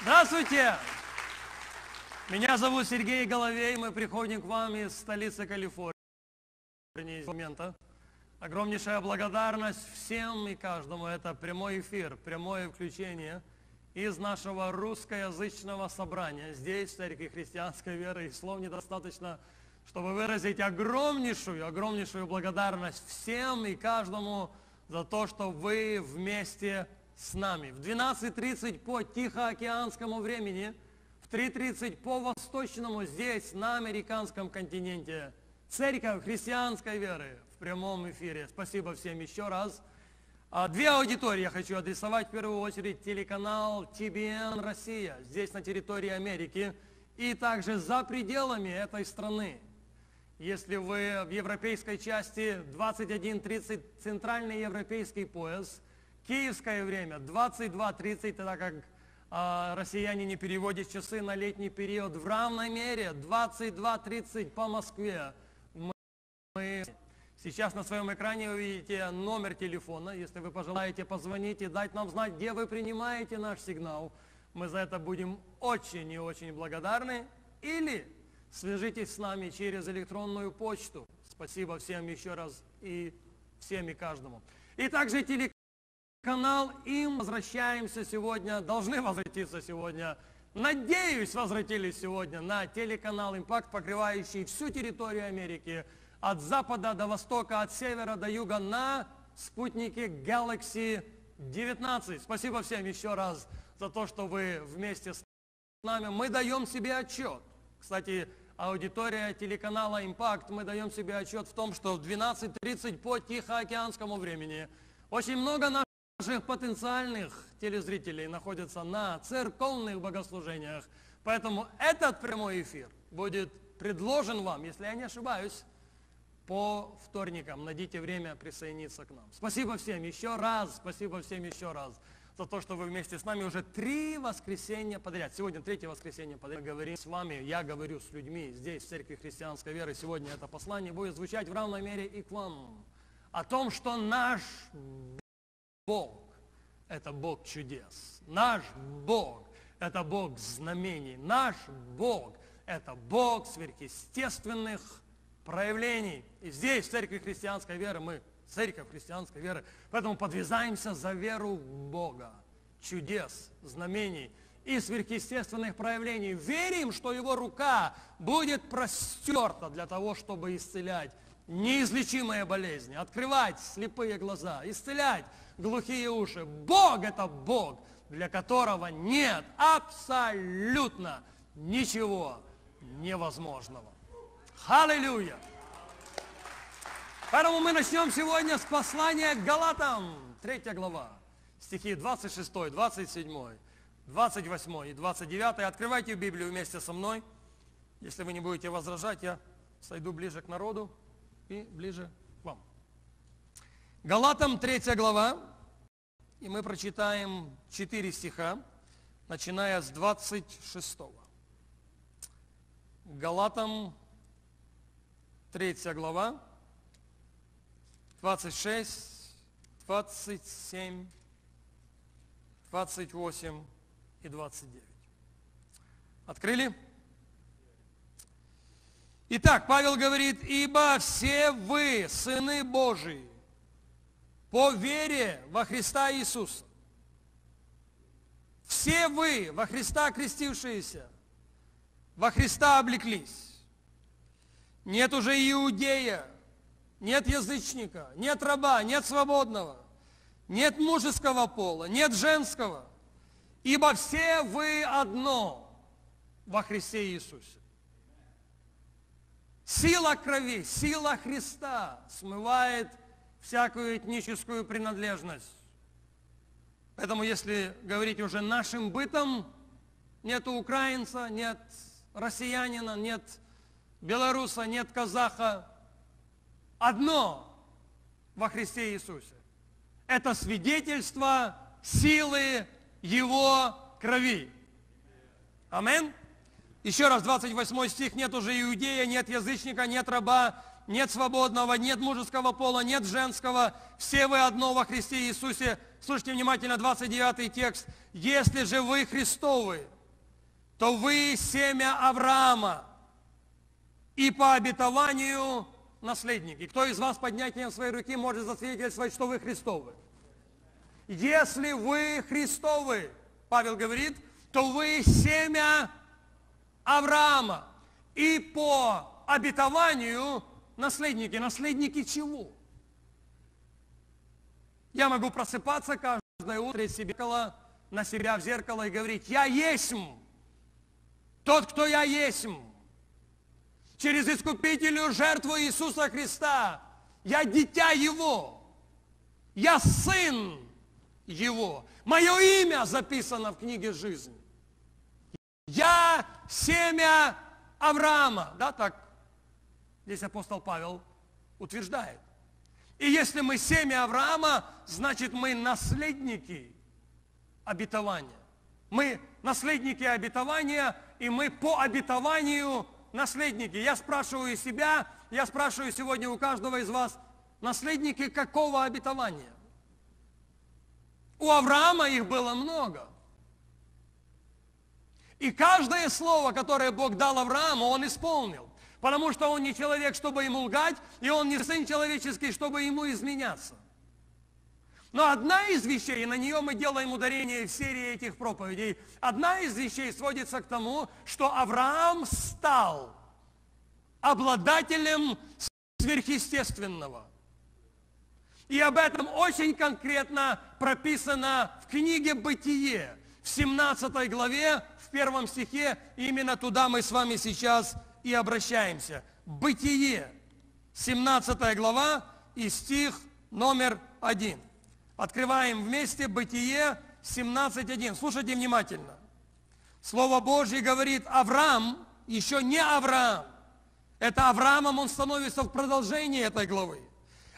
Здравствуйте! Меня зовут Сергей Головей, мы приходим к вам из столицы Калифорнии. Момента. Огромнейшая благодарность всем и каждому. Это прямой эфир, прямое включение из нашего русскоязычного собрания. Здесь, Церкви Христианской Веры, и слов недостаточно, чтобы выразить огромнейшую, огромнейшую благодарность всем и каждому за то, что вы вместе с нами. В 12.30 по Тихоокеанскому времени, в 3.30 по восточному здесь, на американском континенте. Церковь христианской веры в прямом эфире. Спасибо всем еще раз. А, две аудитории я хочу адресовать. В первую очередь телеканал TBN Россия, здесь на территории Америки, и также за пределами этой страны. Если вы в европейской части 21.30 центральный европейский пояс – Киевское время 22.30, тогда как э, россияне не переводят часы на летний период. В равной мере 22.30 по Москве. Мы сейчас на своем экране вы видите номер телефона. Если вы пожелаете позвонить и дать нам знать, где вы принимаете наш сигнал, мы за это будем очень и очень благодарны. Или свяжитесь с нами через электронную почту. Спасибо всем еще раз и всем и каждому. И также телеканал канал им возвращаемся сегодня, должны возвратиться сегодня. Надеюсь, возвратились сегодня на телеканал «Импакт», покрывающий всю территорию Америки, от запада до востока, от севера до юга, на спутнике Galaxy 19. Спасибо всем еще раз за то, что вы вместе с нами. Мы даем себе отчет. Кстати, аудитория телеканала «Импакт», мы даем себе отчет в том, что в 12.30 по Тихоокеанскому времени очень много наших наших потенциальных телезрителей находятся на церковных богослужениях. Поэтому этот прямой эфир будет предложен вам, если я не ошибаюсь, по вторникам. Найдите время присоединиться к нам. Спасибо всем еще раз, спасибо всем еще раз за то, что вы вместе с нами уже три воскресенья подряд. Сегодня третье воскресенье подряд. Мы говорим с вами, я говорю с людьми здесь, в Церкви Христианской Веры. Сегодня это послание будет звучать в равной мере и к вам. О том, что наш Бог – это Бог чудес. Наш Бог – это Бог знамений. Наш Бог – это Бог сверхъестественных проявлений. И здесь, в Церкви Христианской Веры, мы Церковь Христианской Веры, поэтому подвязаемся за веру в Бога, чудес, знамений и сверхъестественных проявлений. Верим, что Его рука будет простерта для того, чтобы исцелять неизлечимые болезни, открывать слепые глаза, исцелять глухие уши. Бог – это Бог, для которого нет абсолютно ничего невозможного. Аллилуйя! Поэтому мы начнем сегодня с послания к Галатам, 3 глава, стихи 26, 27, 28 и 29. Открывайте Библию вместе со мной. Если вы не будете возражать, я сойду ближе к народу и ближе к вам. Галатам 3 глава, и мы прочитаем 4 стиха, начиная с 26. Галатам 3 глава, 26, 27, 28 и 29. Открыли? Итак, Павел говорит, ибо все вы, сыны Божии, по вере во Христа Иисуса. Все вы, во Христа крестившиеся, во Христа облеклись. Нет уже иудея, нет язычника, нет раба, нет свободного, нет мужеского пола, нет женского, ибо все вы одно во Христе Иисусе. Сила крови, сила Христа смывает всякую этническую принадлежность. Поэтому, если говорить уже нашим бытом, нет украинца, нет россиянина, нет белоруса, нет казаха. Одно во Христе Иисусе. Это свидетельство силы Его крови. Аминь. Еще раз, 28 стих, нет уже иудея, нет язычника, нет раба, нет свободного, нет мужеского пола, нет женского. Все вы одно во Христе Иисусе. слушайте внимательно, 29 текст. Если же вы Христовы, то вы семя Авраама и по обетованию наследники. Кто из вас поднятием своей руки может засвидетельствовать, что вы Христовы? Если вы Христовы, Павел говорит, то вы семя Авраама и по обетованию наследники. Наследники чего? Я могу просыпаться каждое утро и себе на себя в зеркало и говорить, я есть тот, кто я есть. Через искупительную жертву Иисуса Христа я дитя Его. Я сын Его. Мое имя записано в книге жизни. Я семя Авраама. Да, так здесь апостол Павел утверждает. И если мы семя Авраама, значит мы наследники обетования. Мы наследники обетования, и мы по обетованию наследники. Я спрашиваю себя, я спрашиваю сегодня у каждого из вас, наследники какого обетования? У Авраама их было много. И каждое слово, которое Бог дал Аврааму, он исполнил. Потому что он не человек, чтобы ему лгать, и он не сын человеческий, чтобы ему изменяться. Но одна из вещей, и на нее мы делаем ударение в серии этих проповедей, одна из вещей сводится к тому, что Авраам стал обладателем сверхъестественного. И об этом очень конкретно прописано в книге «Бытие», в 17 главе, в первом стихе, именно туда мы с вами сейчас и обращаемся. Бытие, 17 глава и стих номер 1. Открываем вместе Бытие 17.1. Слушайте внимательно. Слово Божье говорит, Авраам, еще не Авраам. Это Авраамом он становится в продолжении этой главы.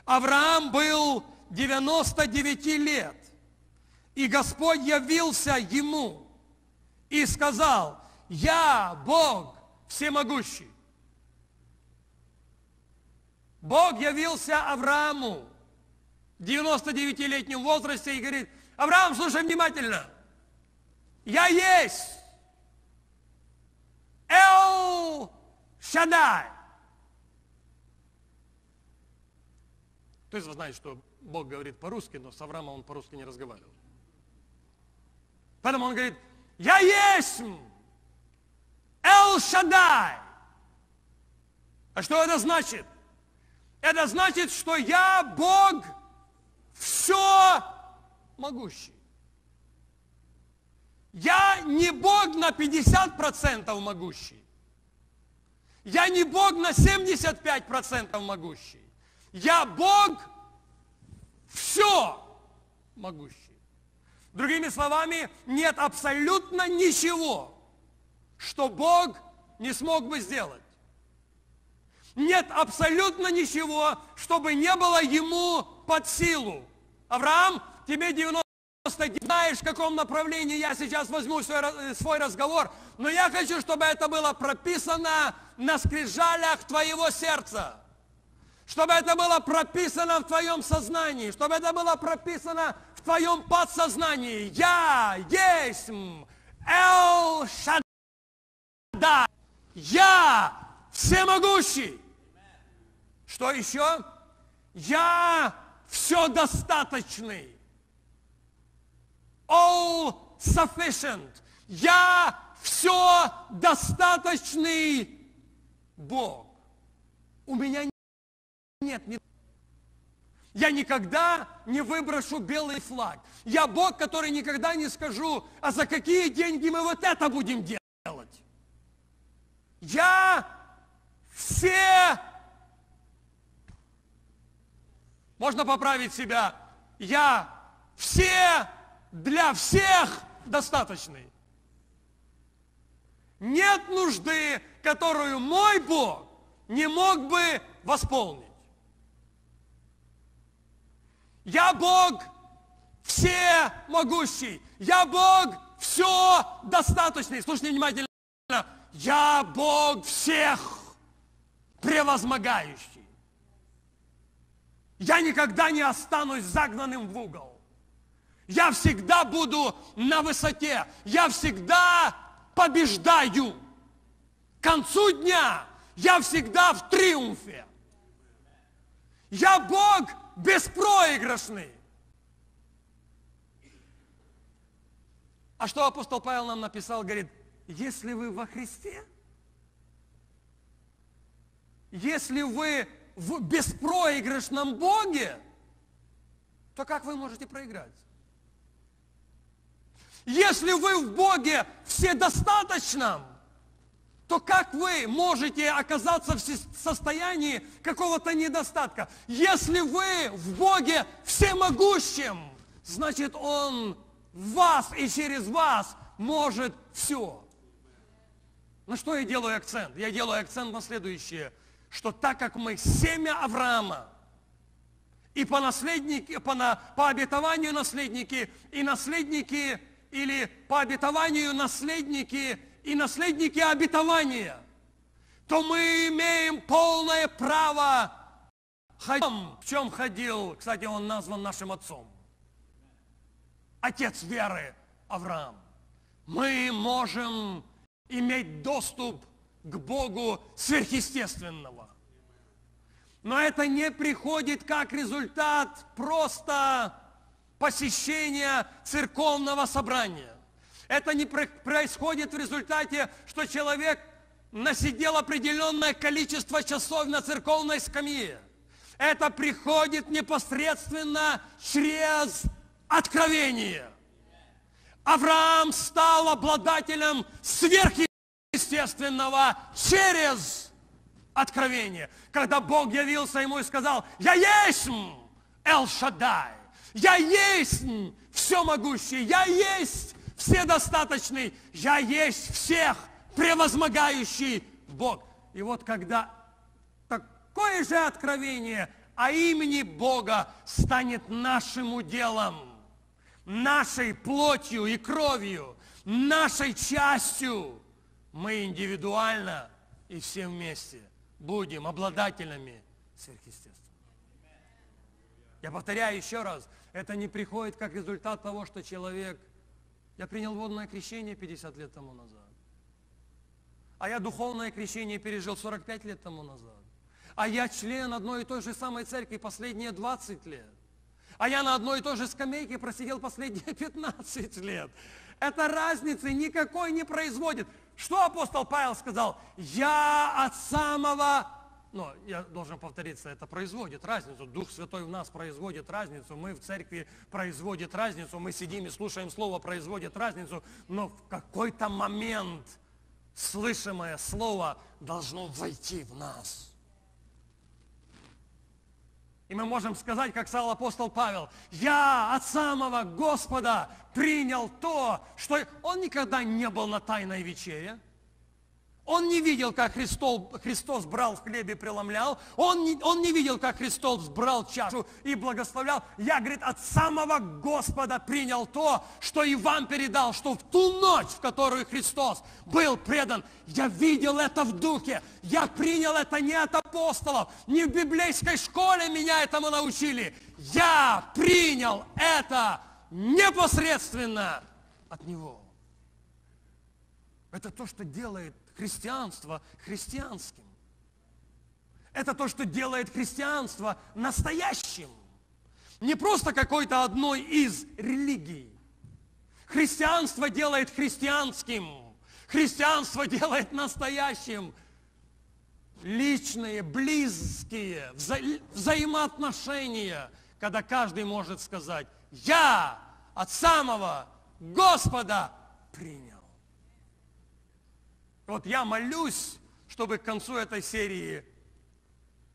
Авраам был 99 лет. И Господь явился ему и сказал, я Бог всемогущий. Бог явился Аврааму в 99-летнем возрасте и говорит, Авраам, слушай внимательно, я есть Эл Шадай. То есть вы знаете, что Бог говорит по-русски, но с Авраамом он по-русски не разговаривал. Поэтому он говорит, я есть Эл Шадай. А что это значит? Это значит, что я Бог все могущий. Я не Бог на 50% могущий. Я не Бог на 75% могущий. Я Бог все могущий. Другими словами, нет абсолютно ничего, что Бог не смог бы сделать. Нет абсолютно ничего, чтобы не было ему под силу. Авраам, тебе 90 знаешь, в каком направлении я сейчас возьму свой, свой разговор, но я хочу, чтобы это было прописано на скрижалях твоего сердца. Чтобы это было прописано в твоем сознании, чтобы это было прописано в твоем подсознании. Я есть Эл Шадда. Я всемогущий. Что еще? Я все достаточный. All sufficient. Я все достаточный Бог. У меня нет, нет. Я никогда не выброшу белый флаг. Я Бог, который никогда не скажу, а за какие деньги мы вот это будем делать. Я все можно поправить себя. Я все для всех достаточный. Нет нужды, которую мой Бог не мог бы восполнить. Я Бог все могущий. Я Бог все достаточный. Слушайте внимательно. Я Бог всех превозмогающий. Я никогда не останусь загнанным в угол. Я всегда буду на высоте. Я всегда побеждаю. К концу дня я всегда в триумфе. Я Бог беспроигрышный. А что апостол Павел нам написал? Говорит, если вы во Христе, если вы в беспроигрышном Боге, то как вы можете проиграть? Если вы в Боге вседостаточном, то как вы можете оказаться в состоянии какого-то недостатка? Если вы в Боге всемогущем, значит Он в вас и через вас может все. На что я делаю акцент? Я делаю акцент на следующее, что так как мы семя Авраама, и по, наследники, по, на, по обетованию наследники, и наследники, или по обетованию наследники и наследники обетования, то мы имеем полное право ходить. В чем ходил, кстати, он назван нашим отцом. Отец веры Авраам. Мы можем иметь доступ к Богу сверхъестественного. Но это не приходит как результат просто посещения церковного собрания. Это не происходит в результате, что человек насидел определенное количество часов на церковной скамье. Это приходит непосредственно через откровение. Авраам стал обладателем сверхъестественного через откровение. Когда Бог явился ему и сказал, я есть Эл-Шадай, я есть все могущий, я есть вседостаточный, я есть всех превозмогающий Бог. И вот когда такое же откровение о имени Бога станет нашим уделом, нашей плотью и кровью, нашей частью, мы индивидуально и все вместе будем обладателями сверхъестественного. Я повторяю еще раз, это не приходит как результат того, что человек я принял водное крещение 50 лет тому назад. А я духовное крещение пережил 45 лет тому назад. А я член одной и той же самой церкви последние 20 лет. А я на одной и той же скамейке просидел последние 15 лет. Это разницы никакой не производит. Что апостол Павел сказал? Я от самого но я должен повториться, это производит разницу. Дух Святой в нас производит разницу. Мы в церкви производит разницу. Мы сидим и слушаем Слово, производит разницу. Но в какой-то момент слышимое Слово должно войти в нас. И мы можем сказать, как сказал апостол Павел, я от самого Господа принял то, что он никогда не был на тайной вечере. Он не видел, как Христос, Христос брал в хлебе и преломлял. Он не, он не видел, как Христос брал чашу и благословлял. Я, говорит, от самого Господа принял то, что и вам передал, что в ту ночь, в которую Христос был предан, я видел это в духе. Я принял это не от апостолов, не в библейской школе меня этому научили. Я принял это непосредственно от Него. Это то, что делает христианство христианским. Это то, что делает христианство настоящим. Не просто какой-то одной из религий. Христианство делает христианским. Христианство делает настоящим. Личные, близкие, вза взаимоотношения, когда каждый может сказать, я от самого Господа принял. Вот я молюсь, чтобы к концу этой серии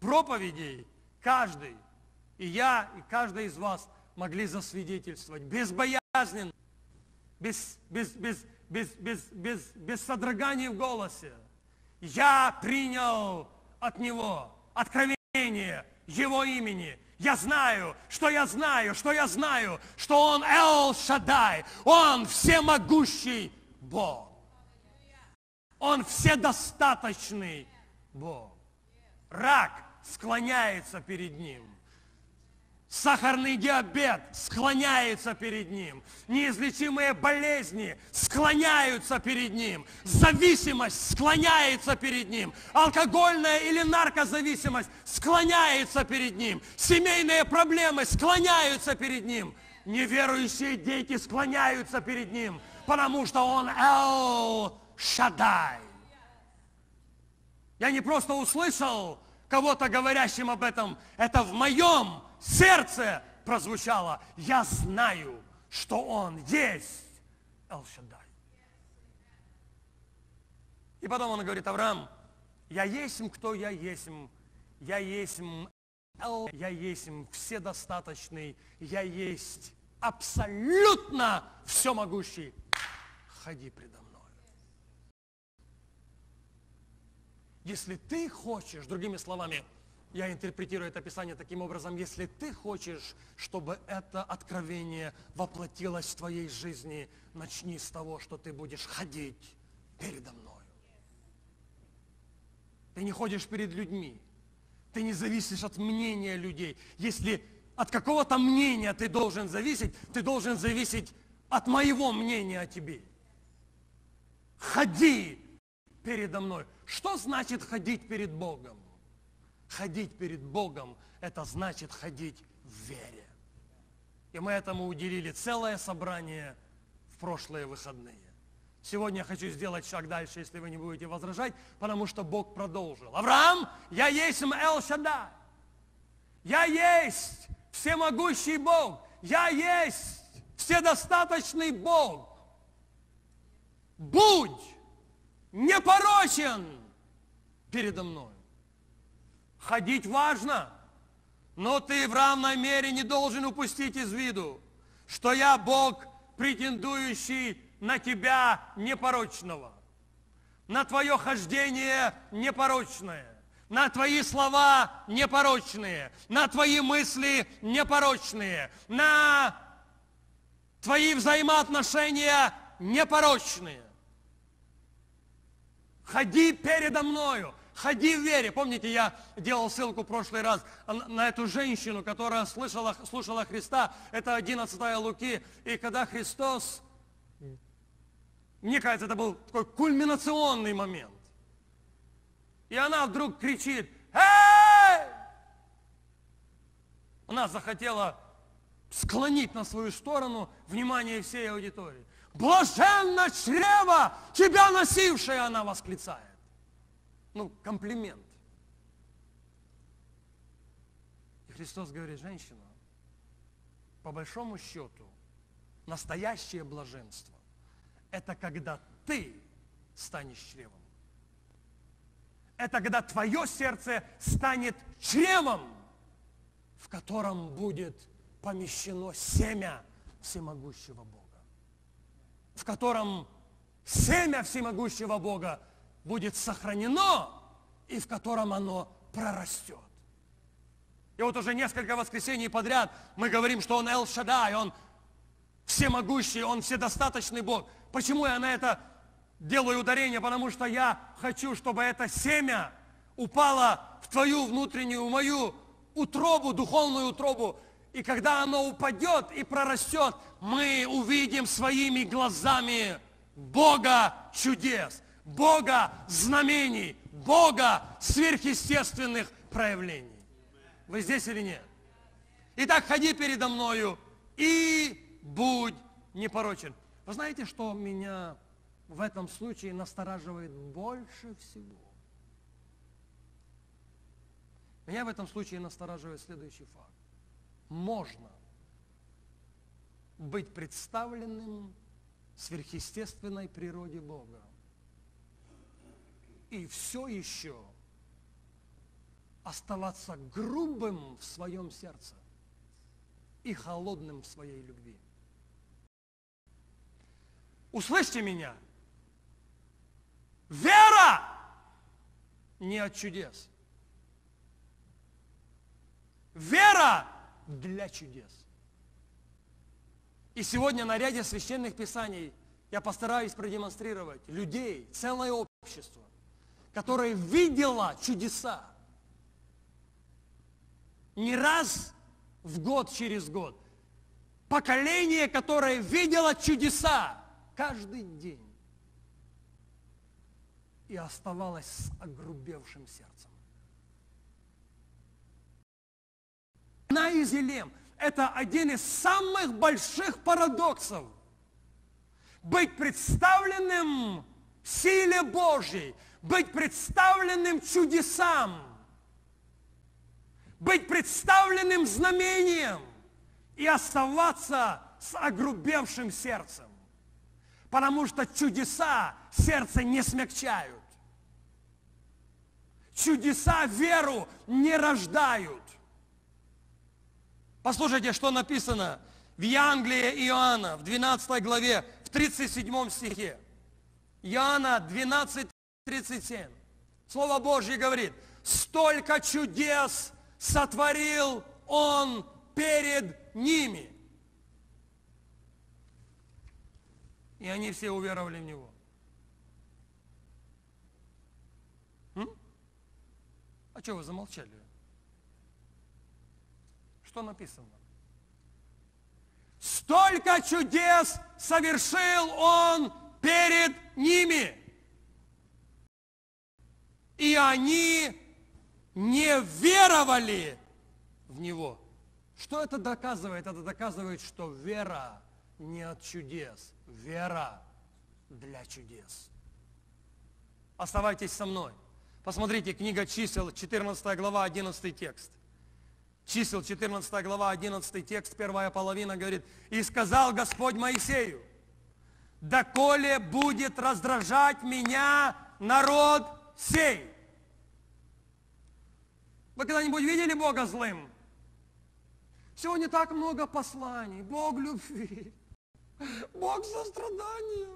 проповедей каждый, и я, и каждый из вас могли засвидетельствовать безбоязненно, без, без, без, без, без, без, без содрогания в голосе. Я принял от Него откровение Его имени. Я знаю, что я знаю, что я знаю, что Он Эл Шадай, Он всемогущий Бог. Он вседостаточный Бог. Рак склоняется перед Ним. Сахарный диабет склоняется перед ним. Неизлечимые болезни склоняются перед ним. Зависимость склоняется перед ним. Алкогольная или наркозависимость склоняется перед ним. Семейные проблемы склоняются перед ним. Неверующие дети склоняются перед ним, потому что он Эл Шадай. Я не просто услышал кого-то говорящим об этом, это в моем сердце прозвучало. Я знаю, что Он есть Эл-Шадай. И потом он говорит, Авраам, я есть, кто я есть, я есть Эл, я есть вседостаточный, я есть абсолютно всемогущий. Ходи предо мной. Если ты хочешь, другими словами, я интерпретирую это Писание таким образом, если ты хочешь, чтобы это откровение воплотилось в твоей жизни, начни с того, что ты будешь ходить передо мной. Ты не ходишь перед людьми. Ты не зависишь от мнения людей. Если от какого-то мнения ты должен зависеть, ты должен зависеть от моего мнения о тебе. Ходи передо мной. Что значит ходить перед Богом? Ходить перед Богом – это значит ходить в вере. И мы этому уделили целое собрание в прошлые выходные. Сегодня я хочу сделать шаг дальше, если вы не будете возражать, потому что Бог продолжил. Авраам, я есть Эл Шадай. Я есть всемогущий Бог. Я есть вседостаточный Бог. Будь непорочен передо мной. Ходить важно, но ты в равной мере не должен упустить из виду, что я Бог, претендующий на тебя непорочного, на твое хождение непорочное, на твои слова непорочные, на твои мысли непорочные, на твои взаимоотношения непорочные. Ходи передо мною, Ходи в вере. Помните, я делал ссылку в прошлый раз на эту женщину, которая слышала, слушала Христа. Это 11 Луки. И когда Христос, мне кажется, это был такой кульминационный момент. И она вдруг кричит, «Эй!» Она захотела склонить на свою сторону внимание всей аудитории. «Блаженно чрево, тебя носившее!» Она восклицает ну, комплимент. И Христос говорит, женщина, по большому счету, настоящее блаженство – это когда ты станешь чревом. Это когда твое сердце станет чревом, в котором будет помещено семя всемогущего Бога. В котором семя всемогущего Бога будет сохранено и в котором оно прорастет. И вот уже несколько воскресений подряд мы говорим, что Он Эл-Шадай, Он всемогущий, Он вседостаточный Бог. Почему я на это делаю ударение? Потому что я хочу, чтобы это семя упало в твою внутреннюю, в мою утробу, духовную утробу. И когда оно упадет и прорастет, мы увидим своими глазами Бога чудес. Бога знамений, Бога сверхъестественных проявлений. Вы здесь или нет? Итак, ходи передо мною и будь непорочен. Вы знаете, что меня в этом случае настораживает больше всего? Меня в этом случае настораживает следующий факт. Можно быть представленным сверхъестественной природе Бога и все еще оставаться грубым в своем сердце и холодным в своей любви. Услышьте меня. Вера не от чудес. Вера для чудес. И сегодня на ряде священных писаний я постараюсь продемонстрировать людей, целое общество, которая видела чудеса, не раз в год через год. Поколение, которое видело чудеса каждый день и оставалось с огрубевшим сердцем. На Изелем – это один из самых больших парадоксов. Быть представленным силе Божьей, быть представленным чудесам, быть представленным знамением и оставаться с огрубевшим сердцем. Потому что чудеса сердце не смягчают. Чудеса веру не рождают. Послушайте, что написано в Евангелии Иоанна, в 12 главе, в 37 стихе. Иоанна 12, 37. Слово Божье говорит, столько чудес сотворил Он перед ними. И они все уверовали в Него. М? А что вы замолчали? Что написано? Столько чудес совершил Он перед ними. И они не веровали в Него. Что это доказывает? Это доказывает, что вера не от чудес. Вера для чудес. Оставайтесь со мной. Посмотрите, книга чисел, 14 глава, 11 текст. Чисел, 14 глава, 11 текст, первая половина говорит, «И сказал Господь Моисею, доколе будет раздражать меня народ сей». Вы когда-нибудь видели Бога злым? Сегодня так много посланий. Бог любви, Бог сострадания,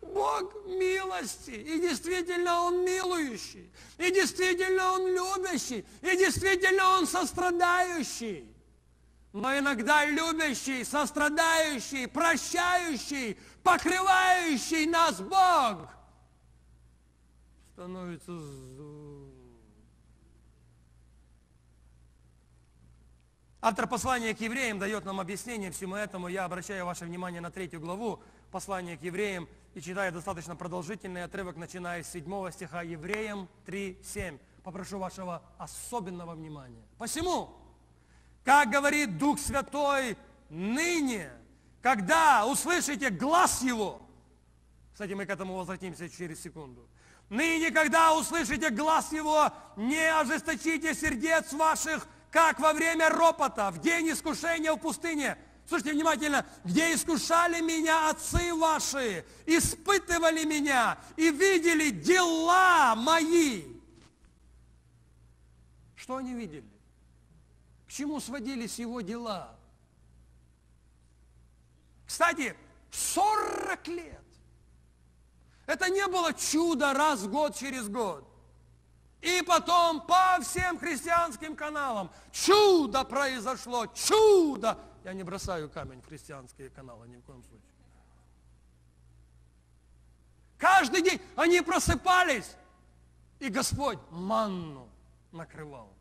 Бог милости. И действительно Он милующий. И действительно Он любящий. И действительно Он сострадающий. Но иногда любящий, сострадающий, прощающий, покрывающий нас Бог становится Автор послания к евреям дает нам объяснение всему этому. Я обращаю ваше внимание на третью главу послания к евреям и читаю достаточно продолжительный отрывок, начиная с седьмого стиха Евреям 3.7. Попрошу вашего особенного внимания. Посему, как говорит Дух Святой, ныне, когда услышите глаз Его, кстати, мы к этому возвратимся через секунду, ныне, когда услышите глаз Его, не ожесточите сердец ваших, как во время ропота, в день искушения в пустыне. Слушайте внимательно, где искушали меня отцы ваши, испытывали меня и видели дела мои. Что они видели? К чему сводились его дела? Кстати, 40 лет. Это не было чудо раз в год через год. И потом по всем христианским каналам чудо произошло, чудо. Я не бросаю камень в христианские каналы ни в коем случае. Каждый день они просыпались, и Господь манну накрывал.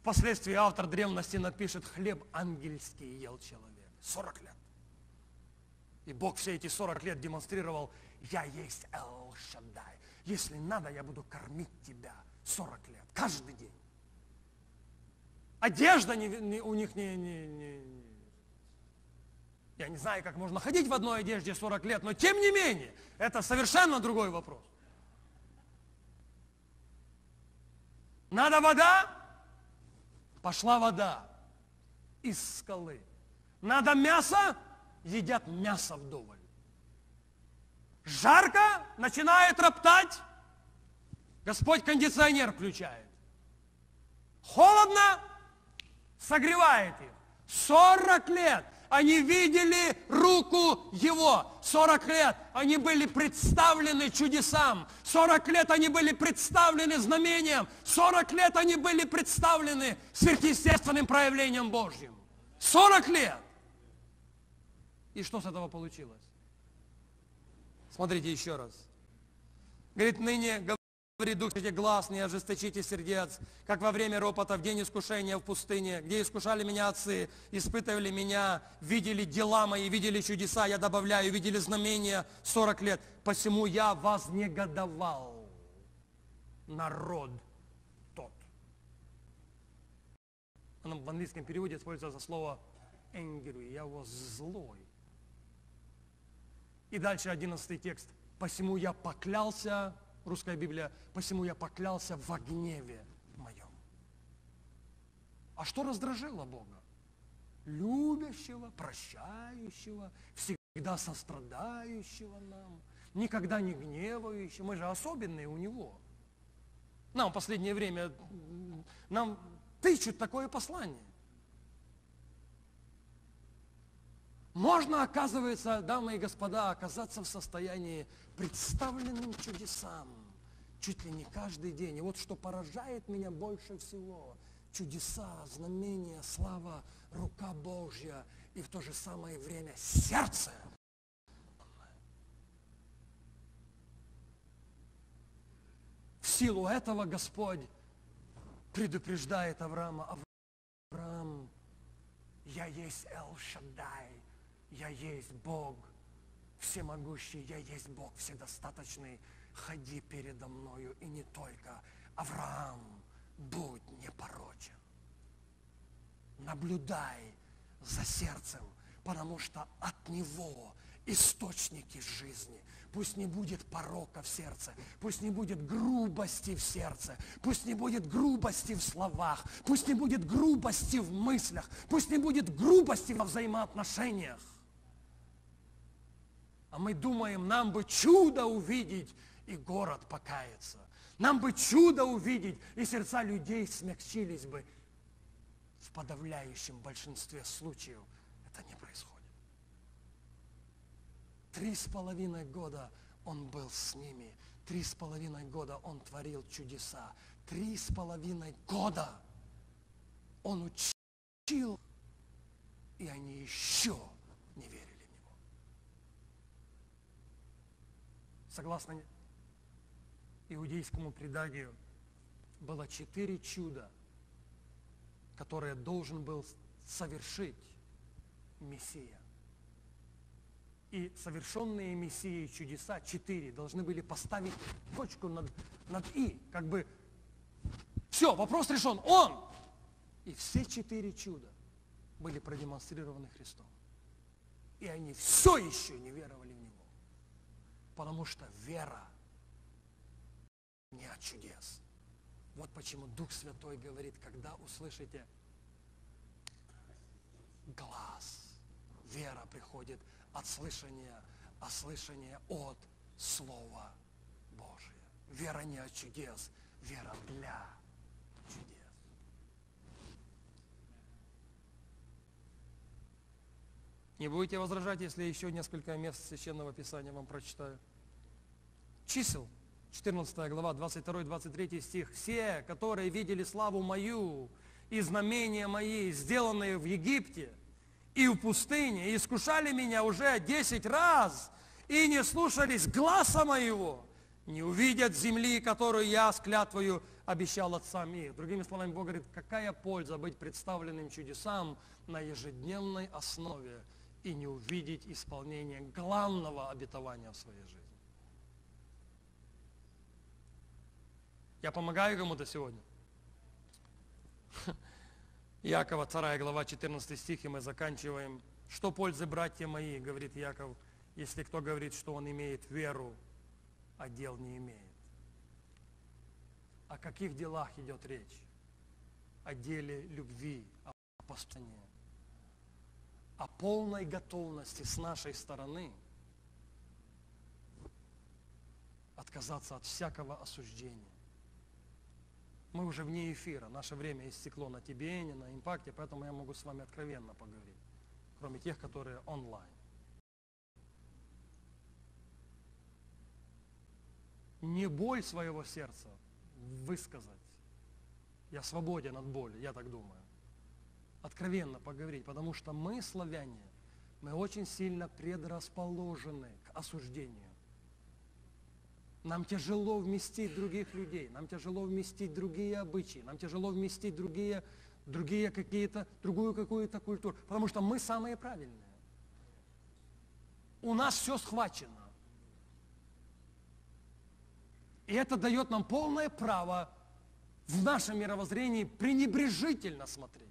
Впоследствии автор древности напишет, хлеб ангельский ел человек. 40 лет. И Бог все эти 40 лет демонстрировал, я есть Эл Шаддай. Если надо, я буду кормить тебя 40 лет, каждый день. Одежда не, не, у них не, не, не... Я не знаю, как можно ходить в одной одежде 40 лет, но тем не менее, это совершенно другой вопрос. Надо вода? Пошла вода из скалы. Надо мясо? Едят мясо вдоволь. Жарко? Начинает роптать? Господь кондиционер включает. Холодно, согревает их. 40 лет они видели руку Его. 40 лет они были представлены чудесам. 40 лет они были представлены знамением. 40 лет они были представлены сверхъестественным проявлением Божьим. 40 лет. И что с этого получилось? Смотрите еще раз. Говорит, ныне Дух Святой, глаз, не ожесточите сердец, как во время ропота, в день искушения в пустыне, где искушали меня отцы, испытывали меня, видели дела мои, видели чудеса, я добавляю, видели знамения 40 лет. Посему я вознегодовал, народ тот. Оно в английском переводе используется слово angry, я was злой. И дальше 11 текст. Посему я поклялся русская Библия, посему я поклялся в гневе моем. А что раздражило Бога? Любящего, прощающего, всегда сострадающего нам, никогда не гневающего. Мы же особенные у Него. Нам в последнее время, нам тычут такое послание. Можно, оказывается, дамы и господа, оказаться в состоянии представленным чудесам чуть ли не каждый день. И вот что поражает меня больше всего, чудеса, знамения, слава, рука Божья и в то же самое время сердце. В силу этого Господь предупреждает Авраама, Авраам, я есть Эл-Шаддай, я есть Бог всемогущий, я есть Бог вседостаточный, ходи передо мною и не только. Авраам, будь непорочен. Наблюдай за сердцем, потому что от него источники жизни. Пусть не будет порока в сердце, пусть не будет грубости в сердце, пусть не будет грубости в словах, пусть не будет грубости в мыслях, пусть не будет грубости во взаимоотношениях. А мы думаем, нам бы чудо увидеть, и город покаяться. Нам бы чудо увидеть, и сердца людей смягчились бы. В подавляющем большинстве случаев это не происходит. Три с половиной года он был с ними. Три с половиной года он творил чудеса. Три с половиной года он учил, и они еще не верили. согласно иудейскому преданию, было четыре чуда, которые должен был совершить Мессия. И совершенные Мессией чудеса, четыре, должны были поставить точку над, над «и». Как бы все, вопрос решен. Он! И все четыре чуда были продемонстрированы Христом. И они все еще не веровали в Него. Потому что вера не от чудес. Вот почему Дух Святой говорит, когда услышите глаз, вера приходит от слышания, а слышание от Слова Божия. Вера не от чудес, вера для чудес. Не будете возражать, если еще несколько мест Священного Писания вам прочитаю. Чисел, 14 глава, 22-23 стих. «Все, которые видели славу мою и знамения мои, сделанные в Египте и в пустыне, и искушали меня уже десять раз, и не слушались гласа моего, не увидят земли, которую я с клятвою обещал отцам их». Другими словами, Бог говорит, какая польза быть представленным чудесам на ежедневной основе – и не увидеть исполнение главного обетования в своей жизни. Я помогаю кому-то сегодня? Якова, 2 глава, 14 стих, и мы заканчиваем. Что пользы, братья мои, говорит Яков, если кто говорит, что он имеет веру, а дел не имеет. О каких делах идет речь? О деле любви, о послании о полной готовности с нашей стороны отказаться от всякого осуждения. Мы уже вне эфира, наше время истекло на Тибене, на импакте, поэтому я могу с вами откровенно поговорить, кроме тех, которые онлайн. Не боль своего сердца высказать. Я свободен от боли, я так думаю откровенно поговорить, потому что мы, славяне, мы очень сильно предрасположены к осуждению. Нам тяжело вместить других людей, нам тяжело вместить другие обычаи, нам тяжело вместить другие, другие какие-то, другую какую-то культуру, потому что мы самые правильные. У нас все схвачено. И это дает нам полное право в нашем мировоззрении пренебрежительно смотреть.